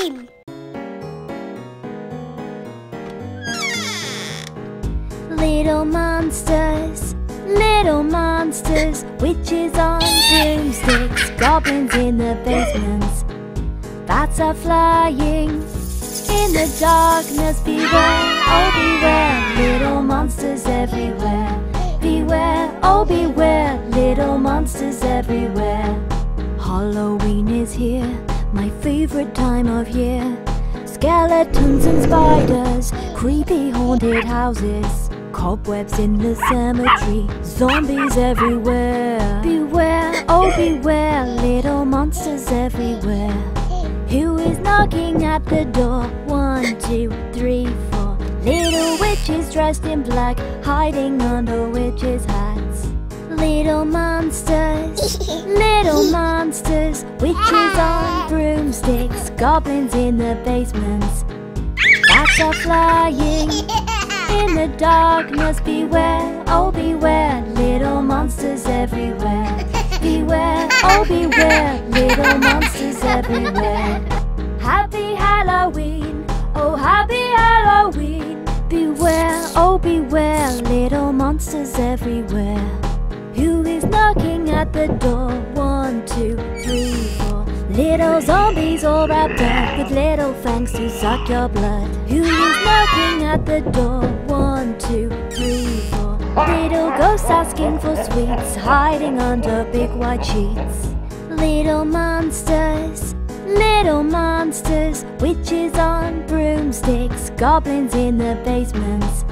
team. Little monsters, little monsters, witches on broomsticks, goblins in the basements, bats are flying in the darkness. Beware, oh beware, little monsters everywhere. Beware, oh beware, little monsters everywhere. Halloween is here, my favorite time of year. Skeletons and spiders, creepy haunted houses, cobwebs in the cemetery, zombies everywhere. Beware, oh beware, little monsters everywhere. Who is knocking at the door? One, two, three, four. Little witches dressed in black, hiding under witches' hats. Little monsters, little monsters, witches on broomsticks, goblins in the basements. Bats are flying in the darkness. Beware, oh beware, little monsters everywhere. Beware, oh beware, little monsters everywhere. Happy Halloween, oh happy Halloween. Beware, oh beware, little monsters everywhere. Who is knocking at the door? One, two. Little zombies all wrapped up with little fangs to suck your blood. Who is knocking at the door? One, two, three, four. Little ghosts asking for sweets, hiding under big white sheets. Little monsters, little monsters, witches on broomsticks, goblins in the basements.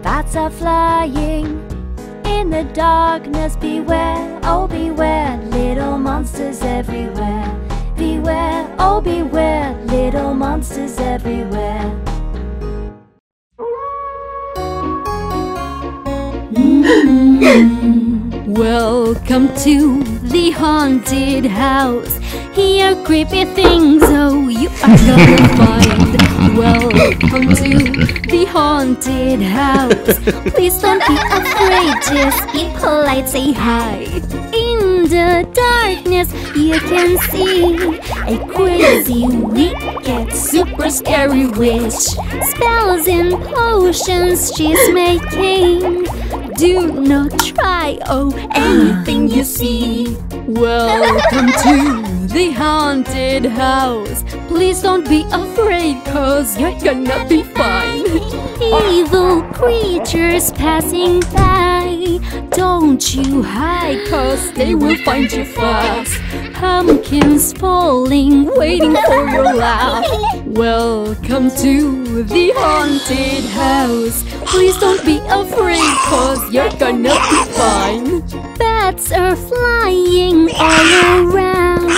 Bats are flying in the darkness, beware, oh beware, little monsters everywhere. Beware, oh beware, little monsters everywhere. Mm-hmm. Welcome to the haunted house. Here creepy things, oh you are gonna find. Welcome to the haunted house. Please don't be afraid, just be polite, say hi. In the darkness, you can see a crazy, wicked, super scary witch. Spells and potions she's making. Do not try, oh, anything you see. Welcome to the haunted house. Please don't be afraid, cause you're gonna be fine. Evil creatures passing by. Don't you hide, cause they will find you fast. Pumpkins falling, waiting for your laugh. Welcome to the haunted house. Please don't be afraid, cause you're gonna be fine. Bats are flying all around.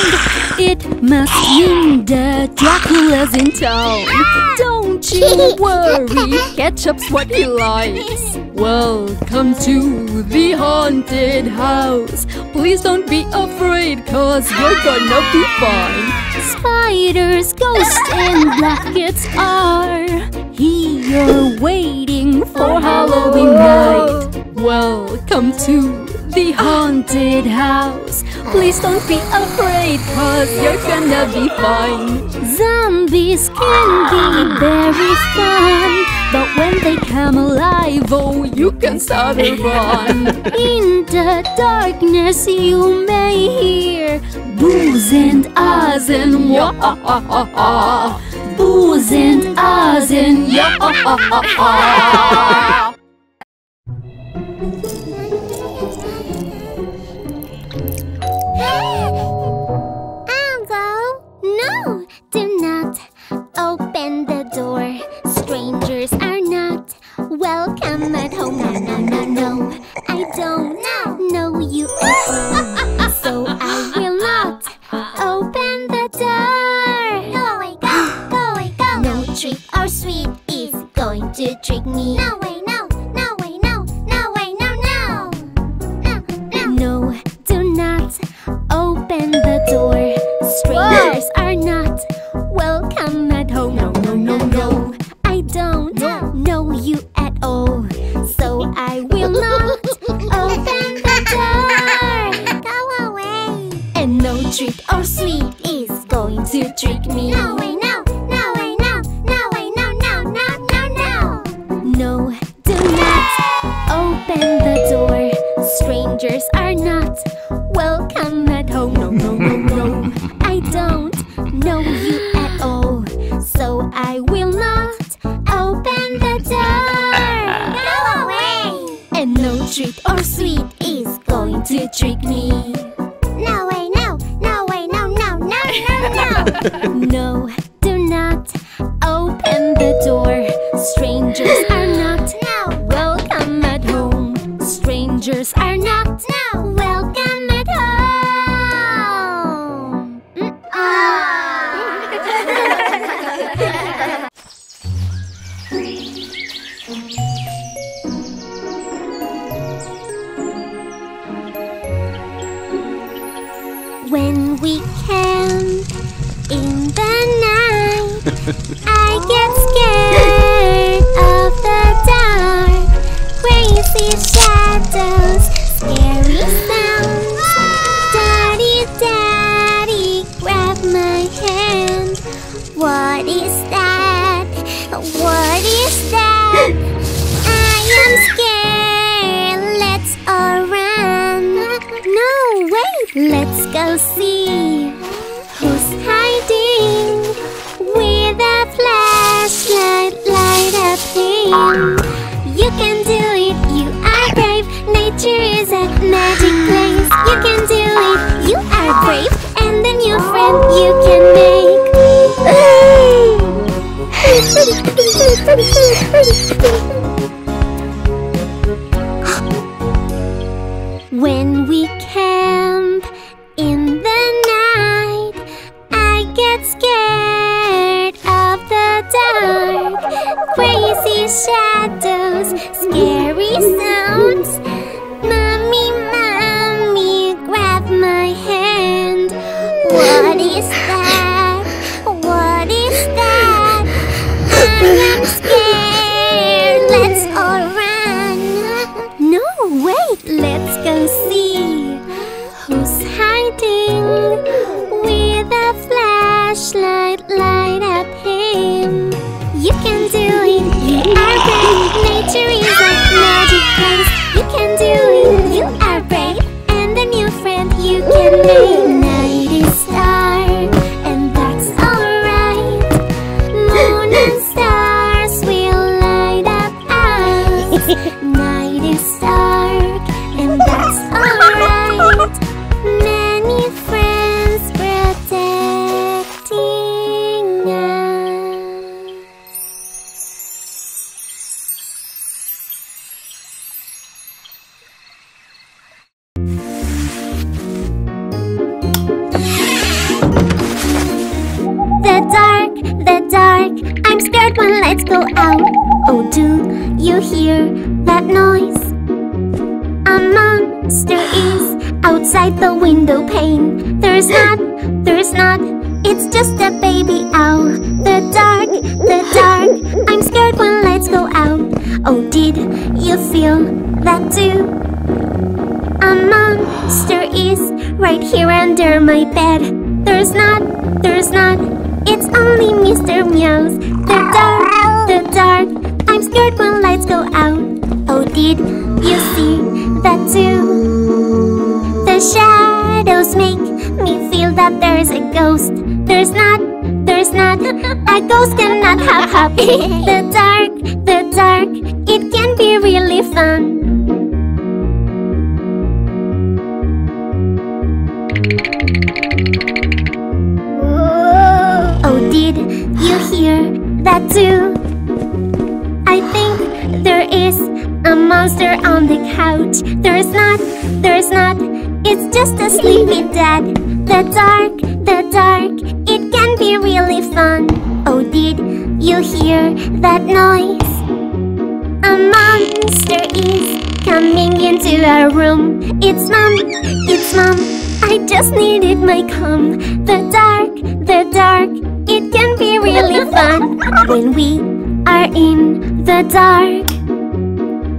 It must mean that Dracula's in town. Don't you worry, ketchup's what he likes. Welcome to the haunted house. Please don't be afraid, cause you're gonna be fine. Spiders, ghosts, and blankets are here waiting for Halloween night. Welcome to the haunted house. Please don't be afraid, cause you're gonna be fine. Zombies can be very fun, but when they come alive, oh, you can start a run. In the darkness, you may hear boos and ahs and wah. Ah, ah, ah, boos and ahs and yeah. Algo, don't treat or sweet is going to trick me. No way, no, no way, no, no, no, no, no. no, Let's go see who's hiding with a flashlight. Light up him. You can When lights go out. Oh, do you hear that noise? A monster is outside the window pane. There's not, there's not. It's just a baby owl. The dark, the dark. I'm scared when lights go out. Oh, did you feel that too? A monster is right here under my bed. There's not, there's not. It's only Mr. Meows. The dark, the dark. I'm scared when lights go out. Oh, did you see that too? The shadows make me feel that there's a ghost. There's not, there's not. A ghost cannot have happy. The dark, too? I think there is a monster on the couch. There's not, there's not. It's just a sleepy dad. The dark, the dark. It can be really fun. Oh, did you hear that noise? A monster is coming into our room. It's mom, it's mom. I just needed my cum. The dark, the dark it can be really fun When we are in the dark.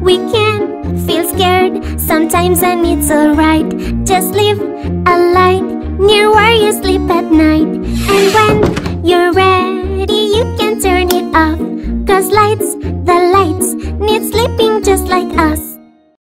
We can feel scared sometimes and it's alright. Just leave a light near where you sleep at night. And when you're ready you can turn it off. Cause lights, the lights need sleeping just like us.